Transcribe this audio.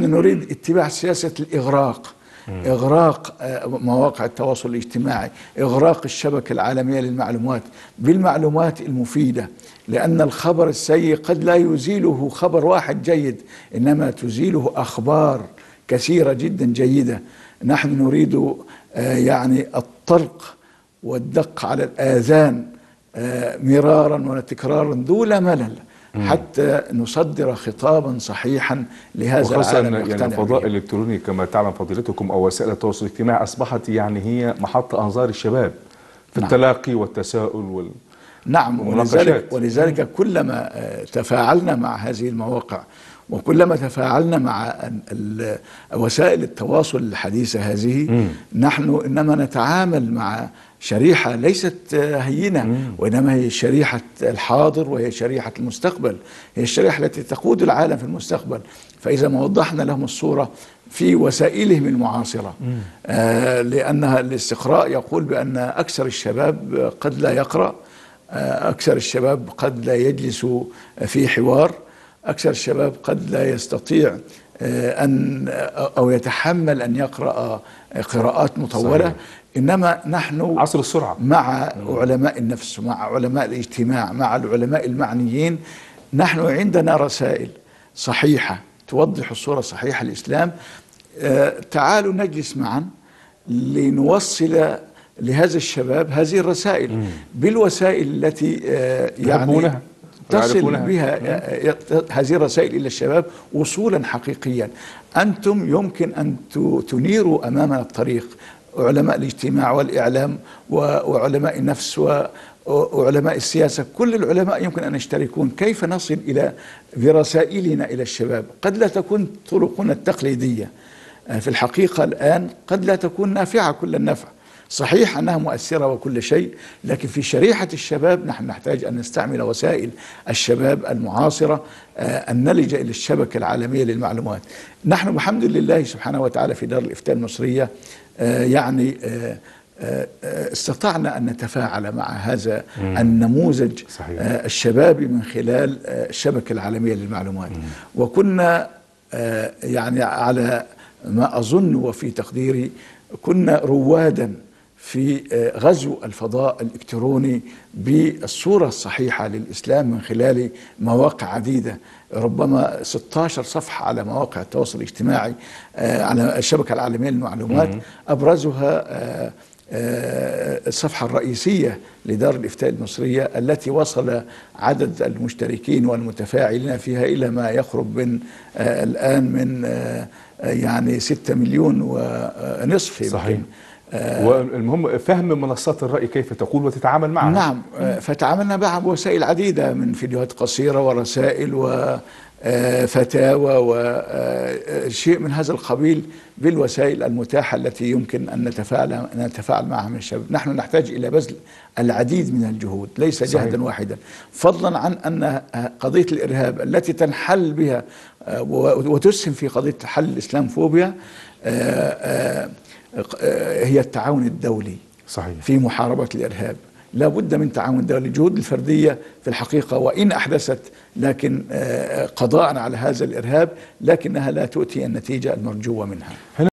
نريد اتباع سياسة الإغراق. إغراق آه، مواقع التواصل الاجتماعي إغراق الشبكة العالمية للمعلومات بالمعلومات المفيدة لأن الخبر السيء قد لا يزيله خبر واحد جيد إنما تزيله أخبار كثيرة جدا جيدة. نحن نريد آه، يعني الطرق والدق على الآذان آه، مرارا وتكرارا دون ملل. حتى نصدر خطابا صحيحا لهذا وخاصة العالم يعني يقتنع الفضاء. الإلكتروني كما تعلم فضيلتكم أو وسائل التواصل الاجتماعي أصبحت يعني هي محط أنظار الشباب في نعم. التلاقي والتساؤل وال... نعم. ولذلك ولذلك كلما آه، تفاعلنا مع هذه المواقع وكلما تفاعلنا مع وسائل التواصل الحديثة هذه نحن إنما نتعامل مع شريحة ليست هينة وإنما هي شريحة الحاضر وهي شريحة المستقبل. هي الشريحة التي تقود العالم في المستقبل. فإذا ما وضحنا لهم الصورة في وسائلهم المعاصرة آه لأنها الاستقراء يقول بأن أكثر الشباب قد لا يقرأ آه، أكثر الشباب قد لا يجلس في حوار. أكثر الشباب قد لا يستطيع آه، أن أو يتحمل أن يقرأ قراءات مطولة. صحيح. إنما نحن عصر السرعة. مع علماء النفس مع علماء الاجتماع مع العلماء المعنيين نحن عندنا رسائل صحيحة توضح الصورة الصحيحة للإسلام. آه، تعالوا نجلس معا لنوصل لهذا الشباب هذه الرسائل بالوسائل التي آه، يعني تصل. بها آه، هذه الرسائل إلى الشباب وصولا حقيقيا. أنتم يمكن أن تنيروا أمامنا الطريق علماء الاجتماع والإعلام وعلماء النفس و- وعلماء السياسة. كل العلماء يمكن أن يشتركون. كيف نصل إلى برسائلنا إلى الشباب؟ قد لا تكون طرقنا التقليدية. آه، في الحقيقة الآن قد لا تكون نافعة كل النفع. صحيح أنها مؤثرة وكل شيء لكن في شريحة الشباب نحن نحتاج أن نستعمل وسائل الشباب المعاصرة آه، أن نلج إلى الشبكة العالمية للمعلومات. نحن بحمد لله سبحانه وتعالى في دار الإفتاء المصرية آه، يعني آه، استطعنا أن نتفاعل مع هذا النموذج صحيح. الشبابي من خلال الشبكة العالمية للمعلومات. وكنا يعني على ما أظن وفي تقديري كنا روادا في آه، غزو الفضاء الإلكتروني بالصورة الصحيحة للإسلام من خلال مواقع عديدة. ربما 16 صفحة على مواقع التواصل الاجتماعي آه، على الشبكة العالمية للمعلومات. أبرزها آه، الصفحة الرئيسية لدار الإفتاء المصرية التي وصل عدد المشتركين والمتفاعلين فيها إلى ما يقرب من الآن من يعني ستة مليون ونصف. صحيح. والمهم فهم منصات الرأي كيف تقول وتتعامل معها. نعم آه، فتعاملنا معها بوسائل عديدة من فيديوهات قصيرة ورسائل وفتاوى وشيء من هذا القبيل بالوسائل المتاحة التي يمكن أن نتفاعل نتفاعل معها من الشباب. نحن نحتاج إلى بذل العديد من الجهود ليس صحيح. جهدا واحدا. فضلا عن أن قضية الإرهاب التي تنحل بها آه، وتسهم في قضية حل الإسلامفوبيا آه، آه، هي التعاون الدولي صحيح. في محاربة الإرهاب. لا بد من تعاون الدولي الجهود الفردية في الحقيقة وإن أحدثت لكن آه، قضاء على هذا الإرهاب لكنها لا تؤتي النتيجة المرجوة منها.